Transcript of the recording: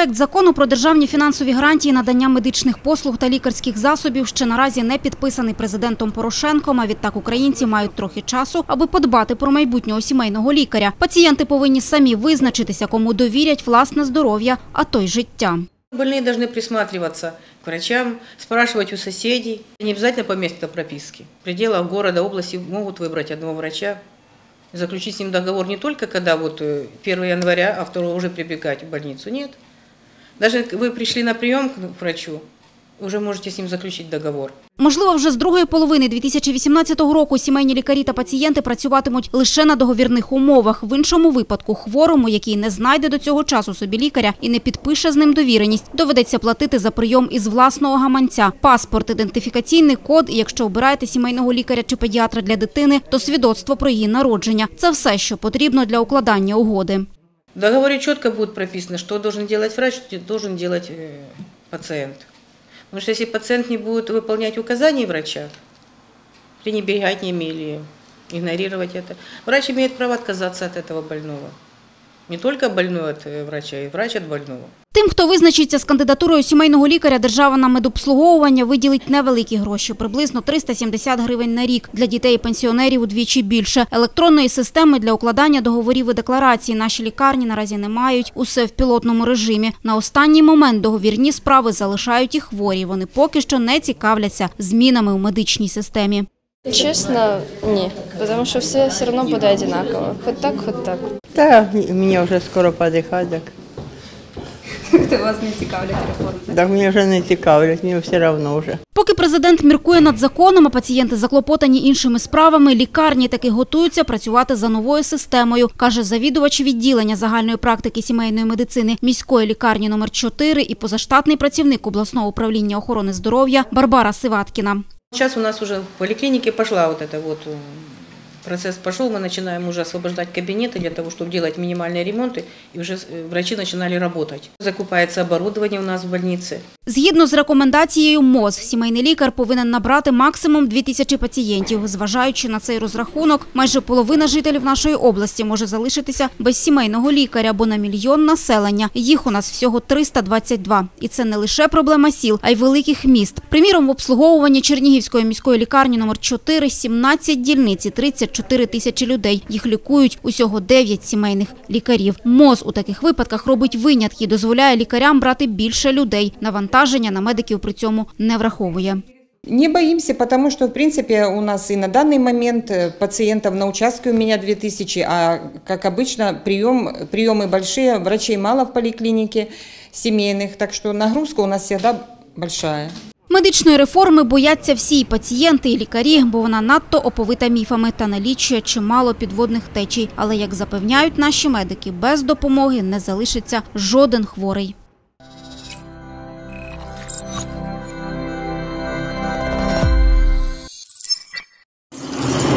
Проект закону про державні фінансові гарантії надання медичних послуг та лікарських засобів ще наразі не підписаний президентом Порошенком. А відтак українці мають трохи часу, аби подбати про майбутнього сімейного лікаря. Пацієнти повинні самі визначитися, кому довірять власне здоров'я, а то й життя. Больные должны присматриваться к врачам, спрашивать у соседей. Не обязательно по месту прописки. В пределах города, области могут выбрать одного врача, заключить с ним договор не только когда вот э, 1 января, а 2 уже прибегать в больницу. Нет. Даже вы пришли на прием к врачу, уже можете с ним заключить договор. Можливо, вже з другої половини 2018 року сімейні лікарі та пацієнти працюватимуть лише на договірних умовах. В іншому випадку хворому, який не знайде до цього часу собі лікаря і не підпише з ним довіреність, доведеться платити за прийом із власного гаманця, паспорт, ідентифікаційний код. Якщо обираєте сімейного лікаря чи педіатра для дитини, то свідоцтво про її народження. Це все, що потрібно для укладання угоди. В договоре четко будет прописано, что должен делать врач, что должен делать э, пациент. Потому что если пациент не будет выполнять указания врача, пренебрегать ними или игнорировать это, врач имеет право отказаться от этого больного. Не только больной от э, врача, и врач от больного. Тим, хто визначиться з кандидатурою сімейного лікаря, держава на медобслуговування виділить невеликі гроші – приблизно 370 гривень на рік. Для дітей і пенсіонерів удвічі більше. Електронної системи для укладання договорів і декларацій наші лікарні наразі не мають. Усе в пілотному режимі. На останній момент договірні справи залишають і хворі. Вони поки що не цікавляться змінами у медичній системі. Честно, не, потому что все все равно будет одинаково. Хоть так, хоть так. Та мені вже скоро подихати. Так. Вас не цікавлять реформи? так мені вже не цікавлять, мені все одно вже. Поки президент міркує над законом, а пацієнти заклопотані іншими справами, лікарні таки готуються працювати за новою системою, каже завідувач відділення загальної практики сімейної медицини міської лікарні номер 4 і позаштатний працівник обласного управління охорони здоров'я Барбара Сиваткіна. Сейчас у нас уже в поликлинике пошла вот эта вот процесс пошел, мы начинаем уже освобождать кабинеты для того, чтобы делать минимальные ремонты, и уже э, врачи начинали работать. Закупается оборудование у нас в больнице. Згідно з рекомендацією МОЗ, сімейний лікар повинен набрати максимум 2000 пацієнтів. Зважаючи на цей розрахунок, майже половина жителів нашої області може залишитися без сімейного лікаря, бо на мільйон населення їх у нас всього 322. І це не лише проблема сіл, а й великих міст. Приміром, в обслуговуванні Чернігівської міської лікарні номер 4 17 дільниці, 30 54 тисячі людей. Їх лікують усього 9 сімейних лікарів. МОЗ у таких випадках робить винятки дозволяє лікарям брати більше людей. Навантаження на медиків при цьому не враховує. Не боїмося, тому що в принципі у нас і на даний момент э, пацієнтів на участку у мене меня тисячі. а, як обычно, прием, приемы большие, врачей мало в поликлинике сімейних, так що нагрузка у нас всегда большая. Медичної реформи бояться всі пацієнти і лікарі, бо вона надто оповита міфами та налічує чимало підводних течій. Але, як запевняють наші медики, без допомоги не залишиться жоден хворий.